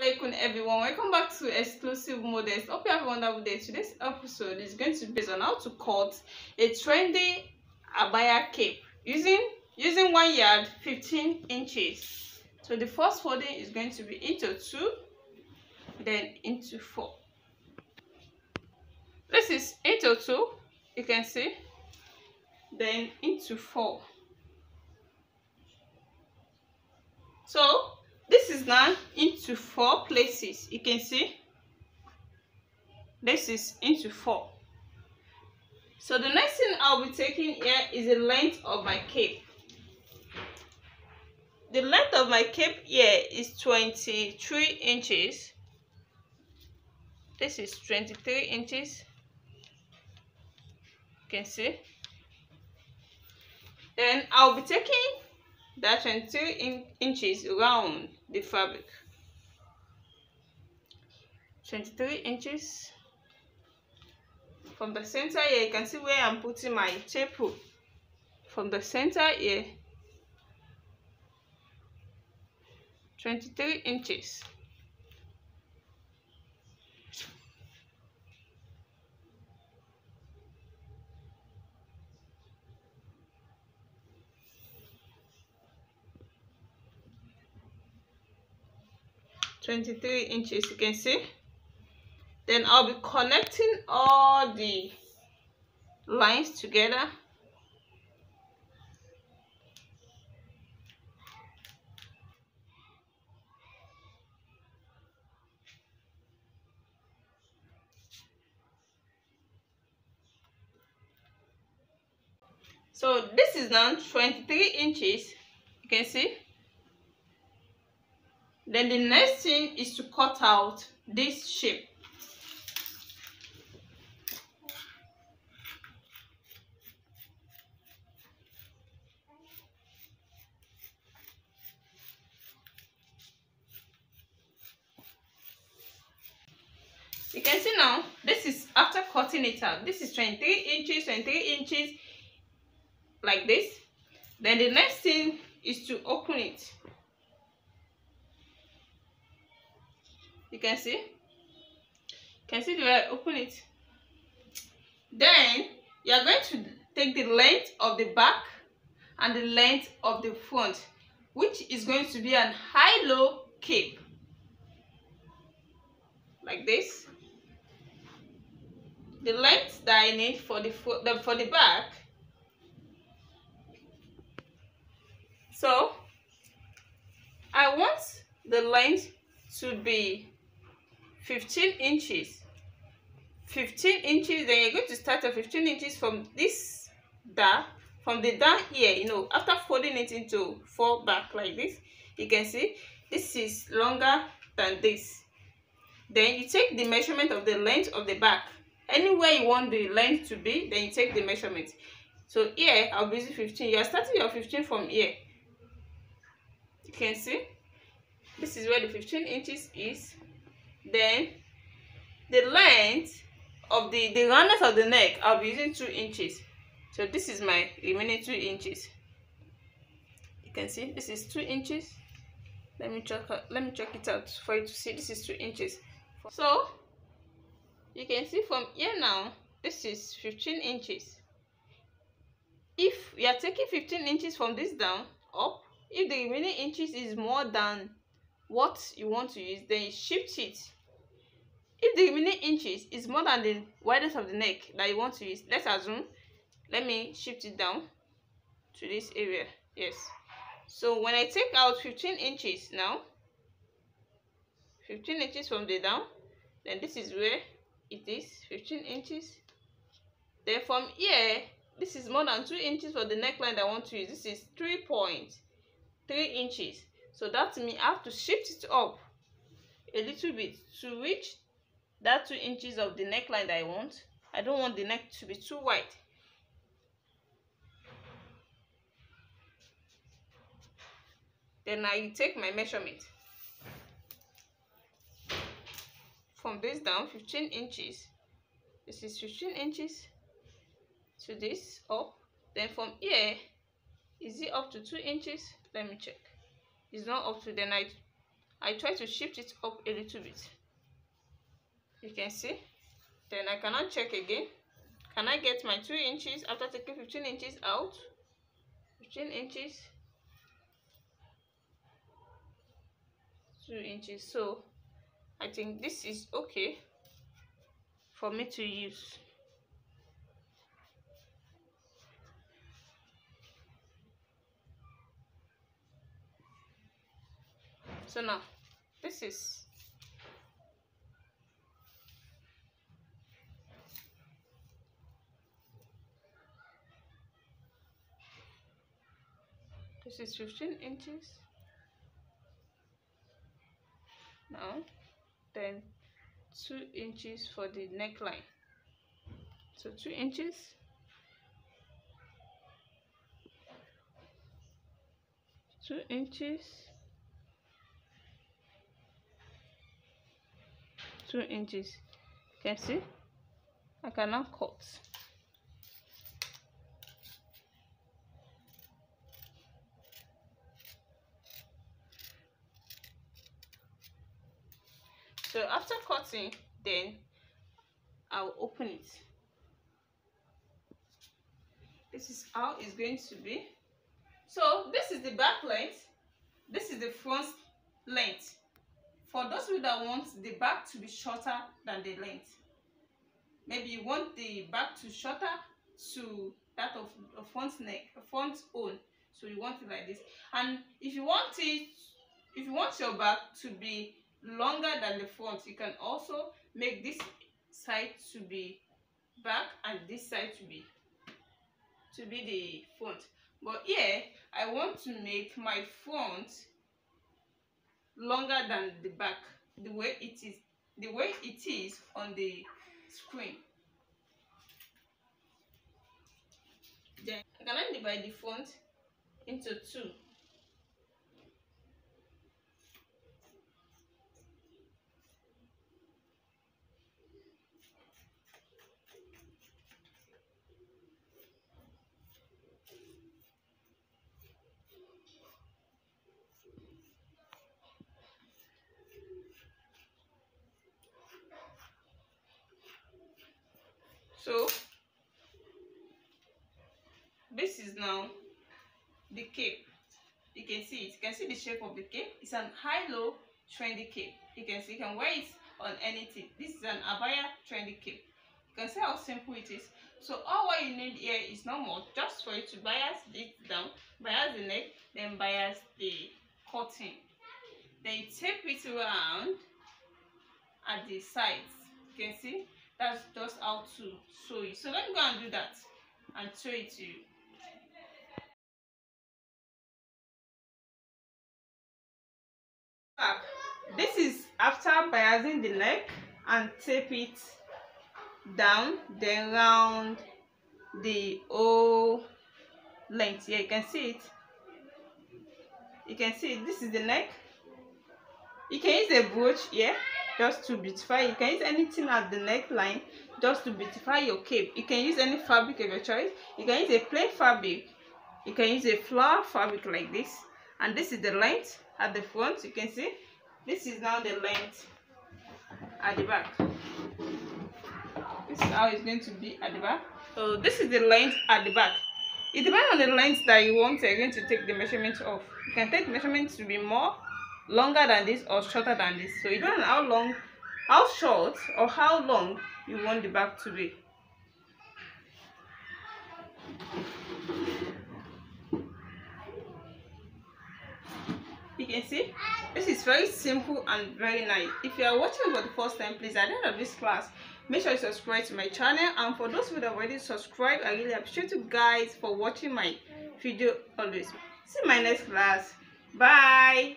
Welcome everyone, welcome back to Xclusive Modest. Hope you have a wonderful day. Today's episode is going to be based on how to cut a trendy abaya cape using using one yard 15 inches. So the first folding is going to be into two, then into four. This is into two, you can see, then into four. So this is now into four places. You can see. This is into four. So the next thing i'll be taking here is the length of my cape. The length of my cape here is 23 inches. This is 23 inches. You can see. Then i'll be taking that 22 in inches around the fabric. 23 inches. From the center here you can see where i'm putting my tape from the center here. 23 inches 23 inches you can see. Then I'll be connecting all the lines together. So this is now 23 inches you can see then the next thing is to cut out this shape. You can see now, this is after cutting it out. This is 23 inches, 23 inches, like this. Then the next thing is to open it. You can see? Can see the way I open it. Then you are going to take the length of the back and the length of the front which is going to be an high-low cape. Like this. The length that I need for the for the back. So I want the length to be 15 inches. 15 inches then you're going to start at 15 inches from this down from the down here you know after folding it into four back like this you can see this is longer than this. Then you take the measurement of the length of the back. Anywhere you want the length to be then you take the measurement. So here i'll be using 15 you're starting your 15 from here. You can see? This is where the 15 inches is then the length of the the roundness of the neck i'll be using two inches. So this is my remaining two inches. You can see this is two inches. Let me check uh, let me check it out for you to see. This is two inches. So you can see from here now this is 15 inches. If you are taking 15 inches from this down up if the remaining inches is more than what you want to use then shift it. If the remaining inches is more than the width of the neck that you want to use let's assume let me shift it down to this area. Yes. So when i take out 15 inches now 15 inches from the down then this is where it is 15 inches. Then from here this is more than two inches for the neckline that i want to use. This is 3.3 inches so that means i have to shift it up a little bit to reach that two inches of the neckline that I want. I don't want the neck to be too wide. Then I take my measurement. From this down 15 inches. This is 15 inches to this up. Then from here is it up to two inches? Let me check it's not up to then I I try to shift it up a little bit. You can see. Then I cannot check again. Can I get my 2 inches after taking 15 inches out? 15 inches. 2 inches. So I think this is okay for me to use so now this is this is 15 inches. Now then 2 inches for the neckline. So 2 inches. Two inches two inches. You can see? I cannot cut. So after cutting then I'll open it. This is how it's going to be. So this is the back length. This is the front length for those of you that want the back to be shorter than the length maybe you want the back to shorter to that of a front neck a front own so you want it like this. And if you want it if you want your back to be longer than the front you can also make this side to be back and this side to be to be the front. But here i want to make my front longer than the back the way it is the way it is on the screen. Then i can divide the front into two so this is now the cape you can see it. You can see the shape of the cape it's an high-low trendy cape you can see you can wear it on anything. This is an abaya trendy cape you can see how simple it is. So all what you need here is no more. Just for you to bias this down bias the neck then bias the cutting then you tape it around at the sides. You can see that's just how to sew it. So let me go and do that and show it to you. Ah, this is after biasing the neck and tape it down then round the whole length. Yeah you can see it. You can see it. this is the neck. You can use a brooch here just to beautify. You can use anything at the neckline just to beautify your cape. You can use any fabric of your choice. You can use a plain fabric. You can use a flower fabric like this. And this is the length at the front. You can see this is now the length at the back. This is how it's going to be at the back. So this is the length at the back. It depends on the length that you want you're going to take the measurement of. You can take measurements to be more longer than this or shorter than this. So you don't know how long how short or how long you want the back to be. You can see this is very simple and very nice. If you are watching for the first time please at the end of this class make sure you subscribe to my channel. And for those who have already subscribed i really appreciate you guys for watching my video always. See my next class. Bye